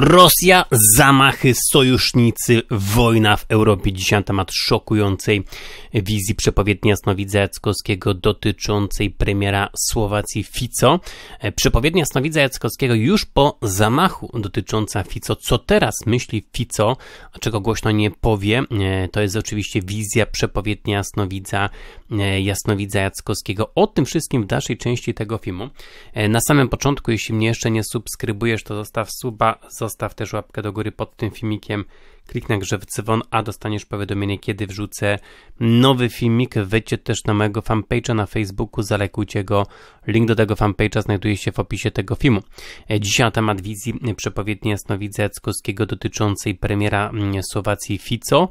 Rosja, zamachy, sojusznicy, wojna w Europie. Dzisiaj temat szokującej wizji przepowiedni Jasnowidza Jackowskiego dotyczącej premiera Słowacji Fico. E, przepowiednia Jasnowidza Jackowskiego już po zamachu dotycząca Fico. Co teraz myśli Fico, a czego głośno nie powie, e, to jest oczywiście wizja przepowiednia Jasnowidza, e, Jasnowidza Jackowskiego. O tym wszystkim w dalszej części tego filmu. Na samym początku, jeśli mnie jeszcze nie subskrybujesz, to zostaw suba, też łapkę do góry pod tym filmikiem Kliknij na grze w dzwon, a dostaniesz powiadomienie, kiedy wrzucę nowy filmik. Wejdźcie też na mojego fanpage'a na Facebooku, zalekujcie go. Link do tego fanpage'a znajduje się w opisie tego filmu. E, dzisiaj na temat wizji przepowiedni Jasnowidza Jackowskiego dotyczącej premiera mm, Słowacji Fico.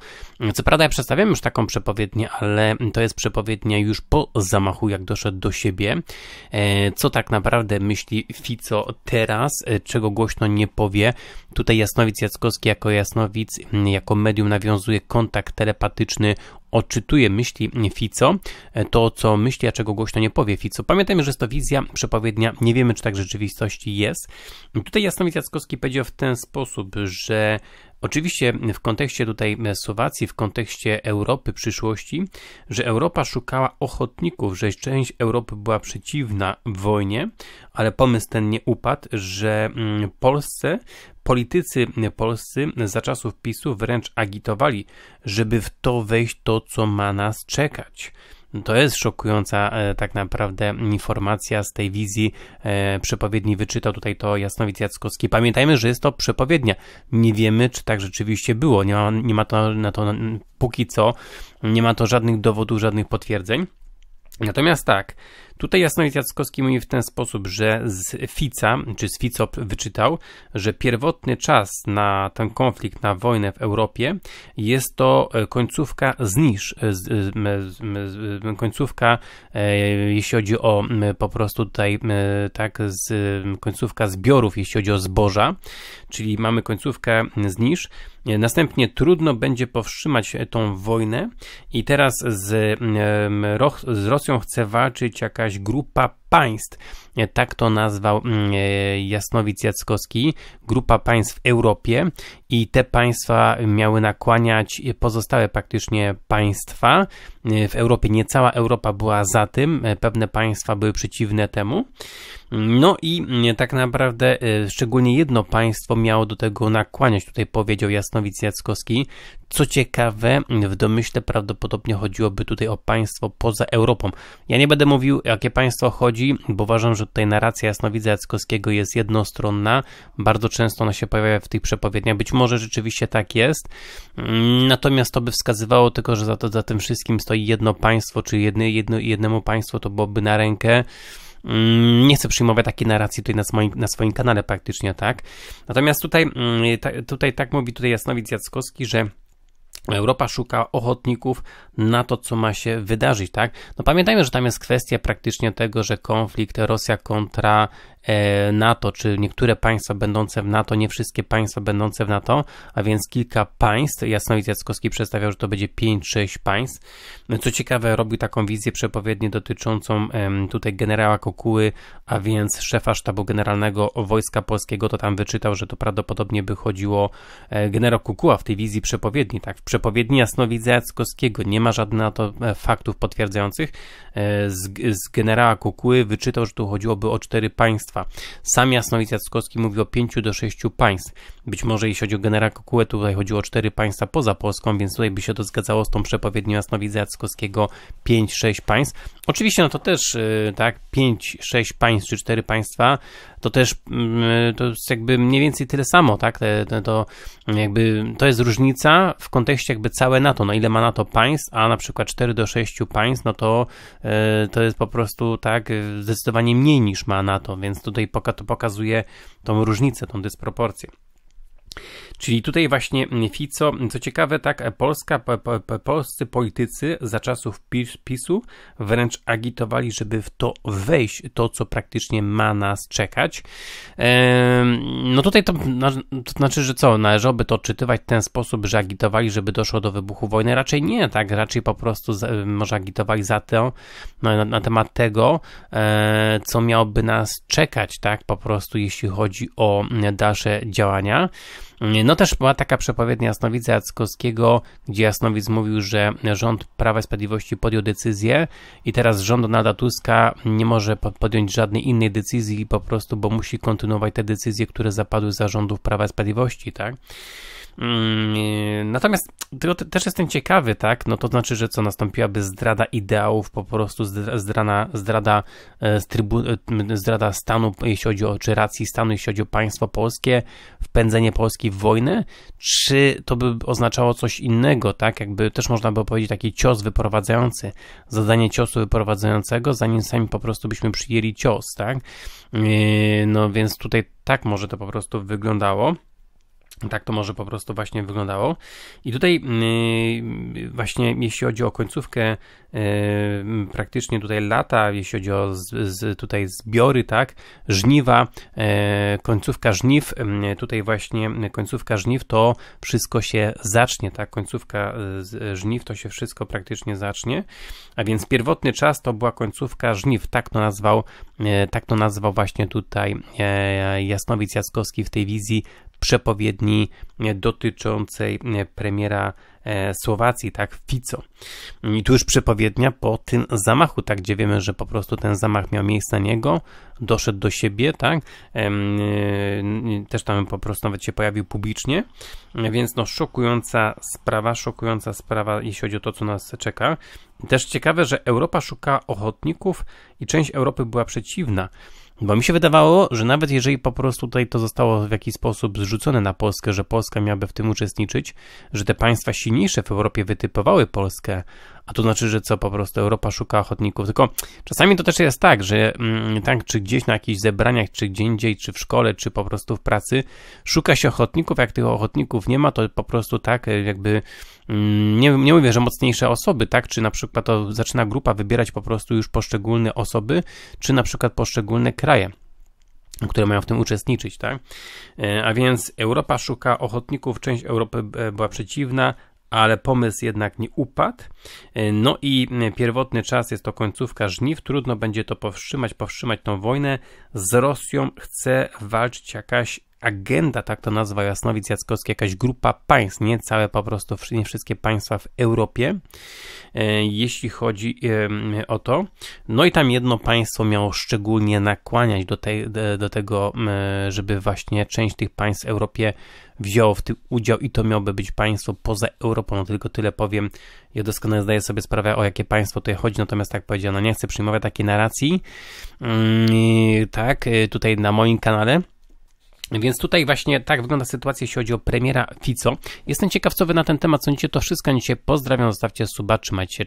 Co prawda ja przedstawiam już taką przepowiednię, ale to jest przepowiednia już po zamachu, jak doszedł do siebie. E, co tak naprawdę myśli Fico teraz, e, czego głośno nie powie. Tutaj Jasnowic Jackowski jako Jasnowic jako medium nawiązuje kontakt telepatyczny, odczytuje myśli Fico, to co myśli, a czego głośno nie powie Fico. Pamiętajmy, że jest to wizja przepowiednia, nie wiemy czy tak w rzeczywistości jest. Tutaj Jasnowic Jackowski powiedział w ten sposób, że Oczywiście w kontekście tutaj Słowacji, w kontekście Europy przyszłości, że Europa szukała ochotników, że część Europy była przeciwna wojnie, ale pomysł ten nie upadł, że Polsce politycy polscy za czasów PiSu wręcz agitowali, żeby w to wejść to, co ma nas czekać. To jest szokująca e, tak naprawdę informacja z tej wizji e, przepowiedni. Wyczytał tutaj to Jasnowic Jackowski. Pamiętajmy, że jest to przepowiednia. Nie wiemy, czy tak rzeczywiście było. Nie ma, nie ma to na to póki co, nie ma to żadnych dowodów, żadnych potwierdzeń. Natomiast tak, tutaj Jasnowic Jackowski mówi w ten sposób, że z Fica, czy z Fico wyczytał, że pierwotny czas na ten konflikt, na wojnę w Europie jest to e, końcówka zniż, e, końcówka, e, jeśli chodzi o po prostu tutaj tak, z, końcówka zbiorów, jeśli chodzi o zboża, czyli mamy końcówkę zniż, Następnie trudno będzie powstrzymać tą wojnę i teraz z, z Rosją chce walczyć jakaś grupa państw. Tak to nazwał mm, e, Jasnowic Jackowski, grupa państw w Europie i te państwa miały nakłaniać pozostałe praktycznie państwa. E, w Europie nie cała Europa była za tym, e, pewne państwa były przeciwne temu. No i tak naprawdę szczególnie jedno państwo miało do tego nakłaniać, tutaj powiedział Jasnowic Jackowski. Co ciekawe, w domyśle prawdopodobnie chodziłoby tutaj o państwo poza Europą. Ja nie będę mówił, jakie państwo chodzi, bo uważam, że tutaj narracja Jasnowidza Jackowskiego jest jednostronna. Bardzo często ona się pojawia w tych przepowiedniach. Być może rzeczywiście tak jest. Natomiast to by wskazywało tylko, że za, to, za tym wszystkim stoi jedno państwo, czy jedny, jedno, jednemu państwu to byłoby na rękę. Mm, nie chcę przyjmować takiej narracji tutaj na swoim, na swoim kanale praktycznie, tak? Natomiast tutaj, mm, tutaj tak mówi tutaj Jasnowic Jackowski, że Europa szuka ochotników na to, co ma się wydarzyć, tak? No pamiętajmy, że tam jest kwestia praktycznie tego, że konflikt Rosja kontra NATO, czy niektóre państwa będące w NATO, nie wszystkie państwa będące w NATO, a więc kilka państw. Jasnowic Jackowski przedstawiał, że to będzie 5-6 państw. Co ciekawe, robił taką wizję przepowiednię dotyczącą tutaj generała Kokuły, a więc szefa sztabu generalnego Wojska Polskiego, to tam wyczytał, że to prawdopodobnie by chodziło e, generał Kukuła w tej wizji przepowiedni, tak? W przepowiedni Jasnowidza Jackowskiego nie ma żadnych na to e, faktów potwierdzających. Z, z generała Kukuły wyczytał, że tu chodziłoby o cztery państwa państwa. Sam Jasnowic Jackowski mówił o 5 do 6 państw. Być może jeśli chodzi o generała Kokułę, tutaj chodziło o 4 państwa poza Polską, więc tutaj by się to zgadzało z tą przepowiednią Jasnowidza Jackowskiego 5-6 państw. Oczywiście no to też y, tak, 5-6 państw czy 4 państwa to też mm, to jest jakby mniej więcej tyle samo, tak? To, to, jakby to jest różnica w kontekście jakby całe NATO. No ile ma NATO państw, a na przykład 4 do 6 państw, no to y, to jest po prostu tak zdecydowanie mniej niż ma NATO, więc tutaj to pokazuje tą różnicę, tą dysproporcję. Czyli tutaj właśnie Fico, co ciekawe, tak, Polska, po, po, polscy politycy za czasów PiS, PiSu wręcz agitowali, żeby w to wejść, to co praktycznie ma nas czekać. No tutaj to, to znaczy, że co, należałoby to odczytywać w ten sposób, że agitowali, żeby doszło do wybuchu wojny? Raczej nie, tak, raczej po prostu może agitowali za to, no, na, na temat tego, e, co miałoby nas czekać, tak, po prostu jeśli chodzi o dalsze działania. No też była taka przepowiednia Jasnowidza Jackowskiego, gdzie Jasnowic mówił, że rząd Prawa i Sprawiedliwości podjął decyzję i teraz rząd Donalda Tuska nie może podjąć żadnej innej decyzji po prostu, bo musi kontynuować te decyzje, które zapadły za rządów Prawa i Sprawiedliwości, tak? Mm, natomiast tego też jestem ciekawy, tak? No to znaczy, że co nastąpiłaby zdrada ideałów, po prostu zdrada, zdrada, e, trybu, e, zdrada stanu, jeśli chodzi o, czy racji stanu, jeśli chodzi o państwo polskie, wpędzenie Polski w wojnę, czy to by oznaczało coś innego, tak? Jakby też można by powiedzieć taki cios wyprowadzający, zadanie ciosu wyprowadzającego, zanim sami po prostu byśmy przyjęli cios, tak? E, no więc tutaj tak może to po prostu wyglądało. Tak to może po prostu właśnie wyglądało. I tutaj yy, właśnie jeśli chodzi o końcówkę yy, praktycznie tutaj lata, jeśli chodzi o z, z, tutaj zbiory, tak, żniwa, yy, końcówka żniw, tutaj właśnie końcówka żniw, to wszystko się zacznie, tak, końcówka żniw, to się wszystko praktycznie zacznie, a więc pierwotny czas to była końcówka żniw, tak to nazwał, tak to nazwał właśnie tutaj Jasnowic Jaskowski w tej wizji przepowiedni dotyczącej premiera e, Słowacji, tak, Fico. I tu już przepowiednia po tym zamachu, tak, gdzie wiemy, że po prostu ten zamach miał miejsce na niego, doszedł do siebie, tak, e, też tam po prostu nawet się pojawił publicznie, więc no szokująca sprawa, szokująca sprawa, jeśli chodzi o to, co nas czeka. Też ciekawe, że Europa szuka ochotników i część Europy była przeciwna. Bo mi się wydawało, że nawet jeżeli po prostu tutaj to zostało w jakiś sposób zrzucone na Polskę, że Polska miałaby w tym uczestniczyć, że te państwa silniejsze w Europie wytypowały Polskę a to znaczy, że co, po prostu Europa szuka ochotników. Tylko czasami to też jest tak, że mm, tak, czy gdzieś na jakichś zebraniach, czy gdzie indziej, czy w szkole, czy po prostu w pracy, szuka się ochotników. Jak tych ochotników nie ma, to po prostu tak, e, jakby mm, nie, nie mówię, że mocniejsze osoby, tak, czy na przykład to zaczyna grupa wybierać po prostu już poszczególne osoby, czy na przykład poszczególne kraje które mają w tym uczestniczyć, tak? E, a więc Europa szuka ochotników, część Europy e, była przeciwna, ale pomysł jednak nie upadł. No i pierwotny czas jest to końcówka żniw. Trudno będzie to powstrzymać, powstrzymać tą wojnę. Z Rosją chce walczyć jakaś agenda, tak to nazwa Jasnowic Jackowski, jakaś grupa państw, nie całe po prostu, nie wszystkie państwa w Europie, e, jeśli chodzi o to. No i tam jedno państwo miało szczególnie nakłaniać do, tej, do tego, żeby właśnie część tych państw w Europie wzięło w tym udział i to miałoby być państwo poza Europą, no tylko tyle powiem. Ja doskonale zdaję sobie sprawę, o jakie państwo tutaj chodzi, natomiast tak powiedziano, nie chcę przyjmować takiej narracji. Mm, tak, y, tutaj na moim kanale więc tutaj właśnie tak wygląda sytuacja, jeśli chodzi o premiera Fico. Jestem ciekaw, co wy na ten temat sądzicie. To wszystko dzisiaj pozdrawiam, zostawcie suba, trzymajcie się.